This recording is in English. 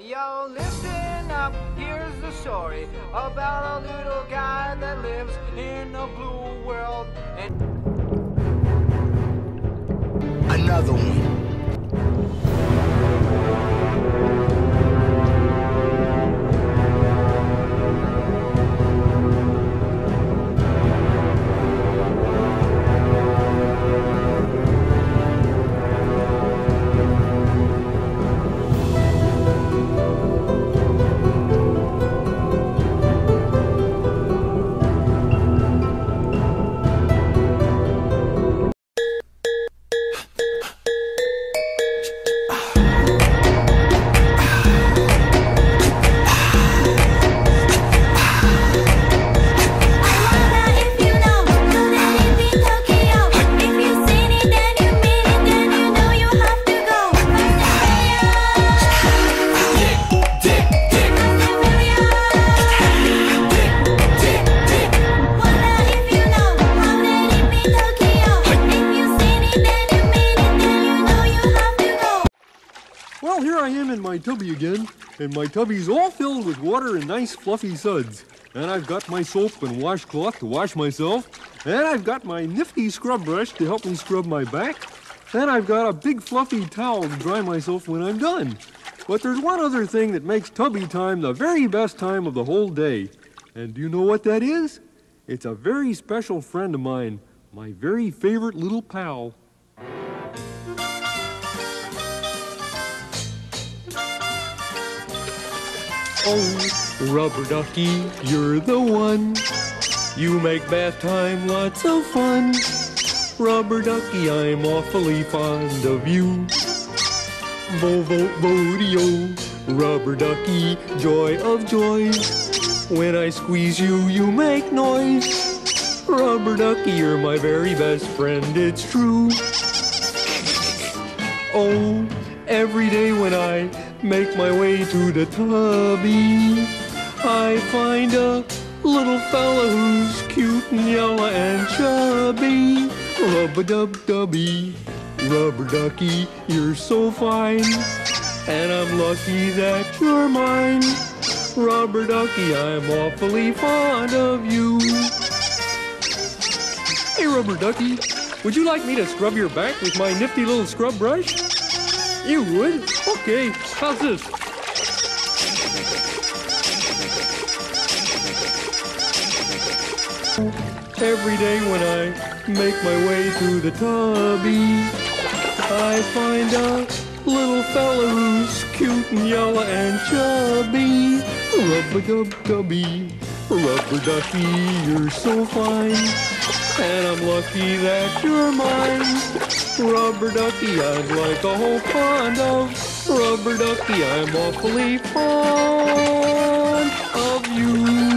Yo, listen up, here's the story about a little guy that lives in a blue world. And Well, here I am in my tubby again, and my tubby's all filled with water and nice fluffy suds. And I've got my soap and washcloth to wash myself, and I've got my nifty scrub brush to help me scrub my back, and I've got a big fluffy towel to dry myself when I'm done. But there's one other thing that makes tubby time the very best time of the whole day. And do you know what that is? It's a very special friend of mine, my very favorite little pal. Oh, rubber ducky, you're the one. You make bath time lots of fun. Rubber ducky, I'm awfully fond of you. Vo vo vo rubber ducky, joy of joys. When I squeeze you, you make noise. Rubber ducky, you're my very best friend, it's true. Oh, every day when I make my way to the tubby, I find a little fella who's cute and yellow and chubby. Rubber dub dubby, rubber ducky, you're so fine. And I'm lucky that you're mine. Rubber ducky, I'm awfully fond of you. Hey, rubber ducky, would you like me to scrub your back with my nifty little scrub brush? You would? Okay, how's this? Every day when I make my way to the tubby, I find a little fella who's cute and yellow and chubby. Rubber dub dubby, rubber ducky, you're so fine. And I'm lucky that you're mine. Rubber ducky, I'd like a whole pond of rubber ducky. I'm awfully fond of you.